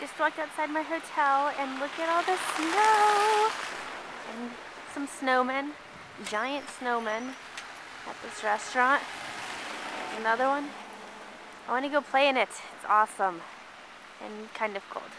Just walked outside my hotel and look at all the snow and some snowmen, giant snowmen at this restaurant. There's another one. I want to go play in it. It's awesome and kind of cold.